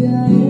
愿意。